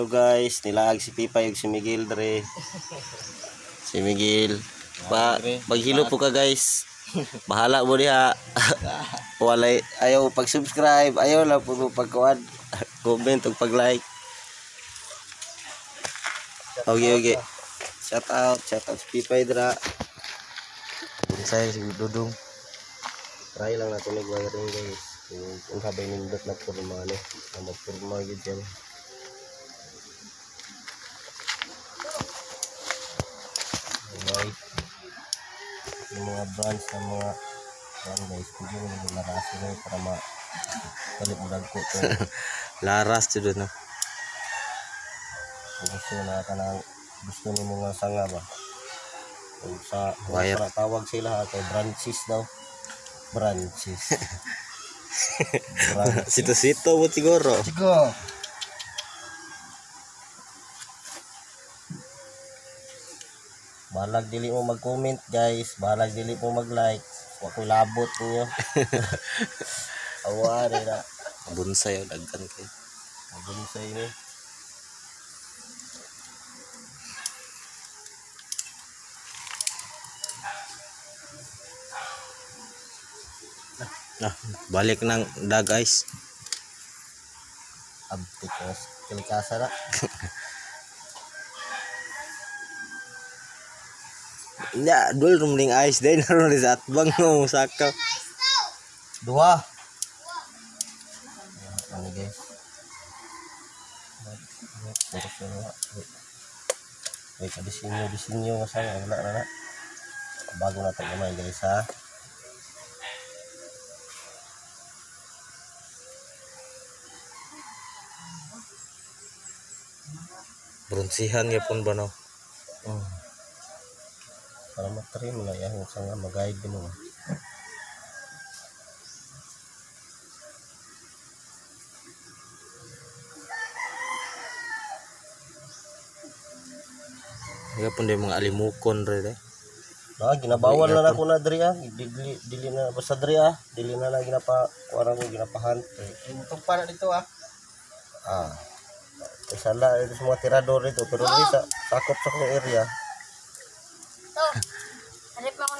So guys, nilaag si Pipa yung si Miguel dre. Si Miguel. Pa, paghilo po ka guys. Bahala mo diha. Walay ayaw pag-subscribe, ayaw lang po pagkuan. Comment ug pag-like. Okay, okay. Shout out, shout out si Pipa dra. Saya si Dudung. Try lang natin nag-wiring guys. Kung kung habay nindot na po mga ano, na magpurma gid yan. Okay. Yung mga brands ng mga yan guys, pwede mo nang larasin nyo para ma palit mo ko to. Laras jud no. Kung gusto na ka ng gusto ni mga sanga ba. Kung sa kung sa tawag sila ha, kay branches daw. Branches. branches. Sito-sito mo siguro. Chico. Balag dili mo mag-comment guys. Balag dili mo mag-like. Wa ko labot niyo. Awa na. Bonsai o dagkan kay. Mabuni sa ini. Ah, balik ng dag guys. Abtik kilikasa na. Ya, dul rumling ice din naron sa atbang mo saka. Dua. Ano guys? Terus na. Ay, kadisinyo, disinyo nga sana. Wala na na. Bago na ito gamay guys ha. Bronsihan gyapon ba no? Hmm. Para matrim na yan. Sa nga mag-guide mo. Gyapon din mga alimukon re eh. Ah, ginabawal na na ko na diri ah. Dili, dili na basta diri ah. Dili na na ginapa kuara ko ginapahan. Itong para dito ah. Ah. Isala ito sa mga tirador dito pero dili sa sakop sa kong area.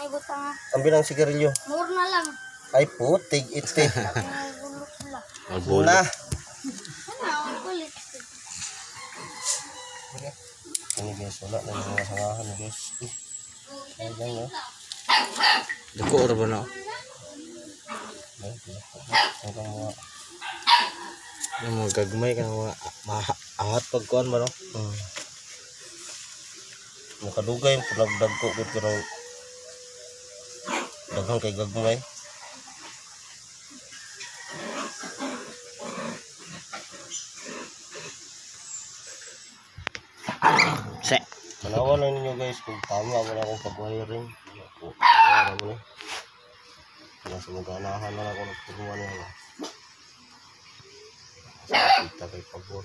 Ako ni butang nga. Ang binang sigarilyo. Mur na lang. Ay putig ite. Ang. Magbol. na. Ano? Ini guys, wala na mga sangahan guys. Eh, Ay, yan no. Dako ra ba no? Ay, Ang mga Yung mga gagmay ka mga mahat pagkuan ba no? hmm. Nakadugay yung punagdag ko ko pero daghang kay gagmay. Se. Manawa na ninyo guys kung tama na akong pag-wiring. Wala mo na. Kaya sa mga anahan na ako nagpurma niya. Kita kay pabor.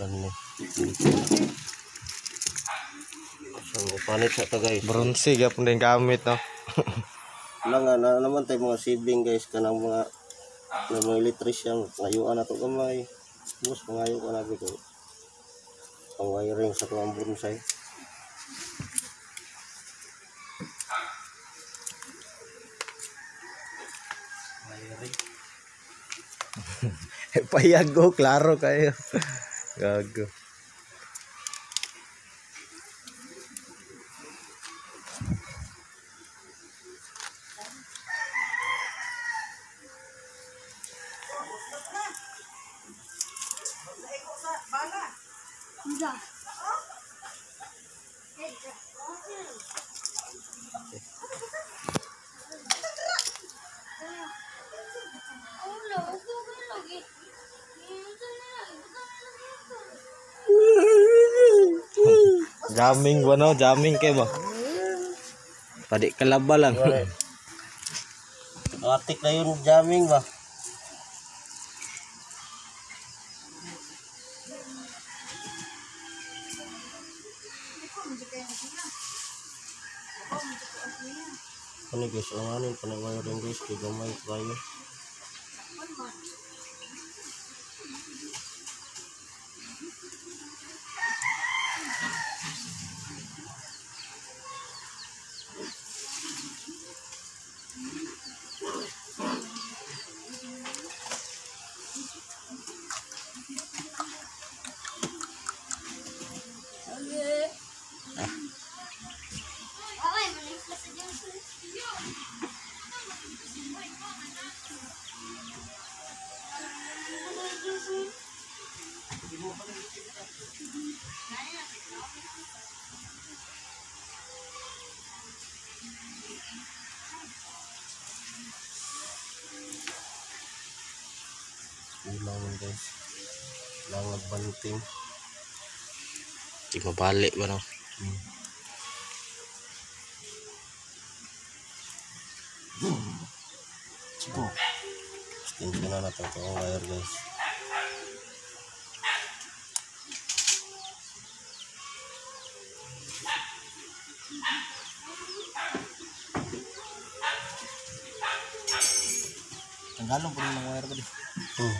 Ganun eh. So, panit sa to guys. Bronze gyapon din gamit no. Wala nga, na naman tayo mga sibling guys, kanang mga na mga electrician, ngayuan na to gamay. Tapos pangayo ka nabi ko. Ang wiring sa tuwang bonsai. Payago klaro kayo. Gago. Jamming ba no? Jamming kayo ba? Padik kalaba lang. Atik na yun, jamming ba? Ano guys, ang anin panaway rin guys, kay gamay tayo. Ilang yun guys. Langad banting. Di mabalik ba no? Stinky na natin ito ang wire guys. Tanggalong po ng wire ba di? Hmm.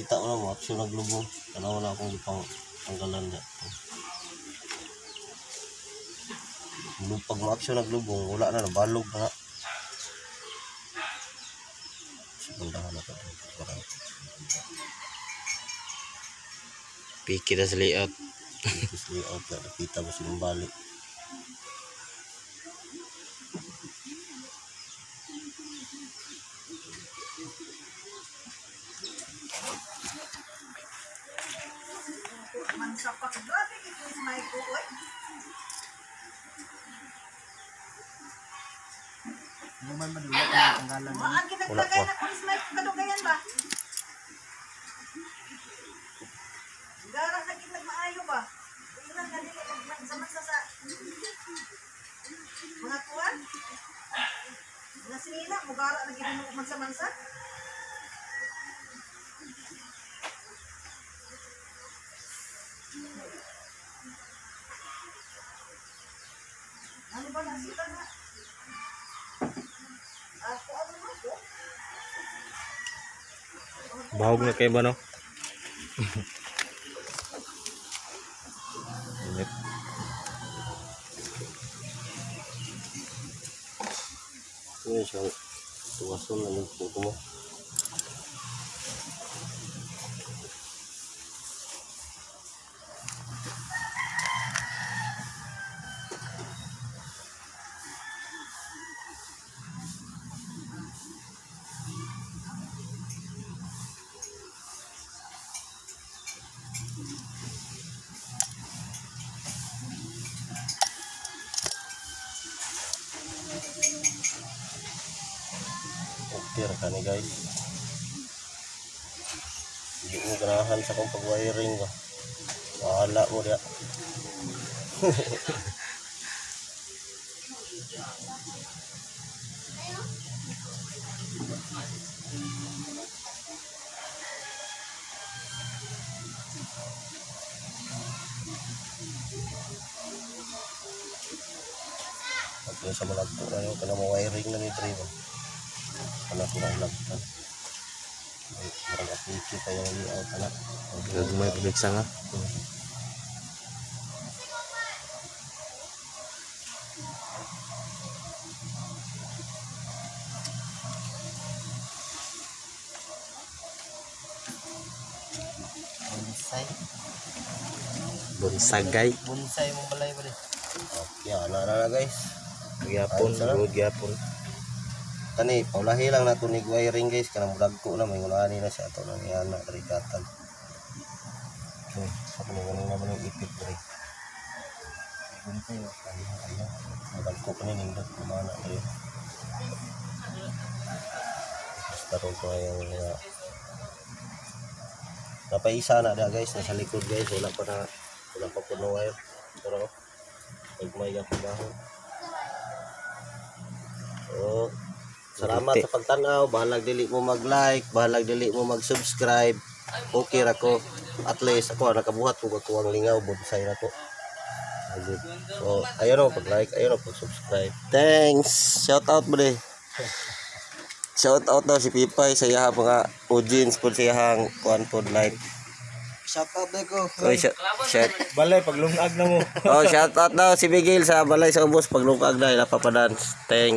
Kita ko na mo, action naglubong. Tanaw na akong ipang tanggalan. Nung pag ma-action naglubong, wala na, nabalog na. Sigundahan na ito. Parang Piki na sa layout. This layout na nakita mo silang balik. Ito is my ko. Oy. Mga ginaglagay na kung is my kadugayan ba? Gara na kitag maayo ba? Ilan na dili magsamasa sa mga kuwan? Mga sinina, mugara na gina mo magsamansa? Ano ba nasita na? Ako ano mo ko? Bahog na kayo ba no? Init. Ngayon siya, tuwason na yung puto. Ra kani guys. Hindi mo ganahan sa kong pag-wiring ba. Wala mo diya. Pag sa malagpo na yun, kana mo wiring na ni Trevor. Ano ko na lagpan. Marang apiki pa yung layout anak. Gagmay pabiksa nga. Bonsai. Bonsagay. Bonsai mo balay ba Okay, ana na na guys. Gyapon, Ayos, ano? good gyapon. Kani, paulahi lang na tunig wiring guys. Kanang mudag ko na, may ngunani na siya. Ito na niya na, dari katag. Okay, sa kung ganun naman yung ipit dari. Bonsai, ayan, ayan. Mudag ko pa nindot, kumana dari. Basta ron ko yung mga Napaisa na da guys, nasa likod guys, wala pa na Wala pa puno wire. Pero, pag may gapabaho. So, salamat sa pagtanaw. Bahalag dili mo mag-like, bahalag dili mo mag-subscribe. Okay ra ko. At least ako nakabuhat ko ako ang lingaw bonsai na ko. Ayun. So, ayun o, pag-like, ayun o, pag-subscribe. Thanks! Shout out mo Shout out daw si Pipay sa iyahang mga audience po sa iyahang kuan po live. Shout out na ko. Oy, shout, shout, Balay, paglungag na mo. oh, shout out daw si Miguel sa balay sa ubos paglungkag na napapadance. Thanks.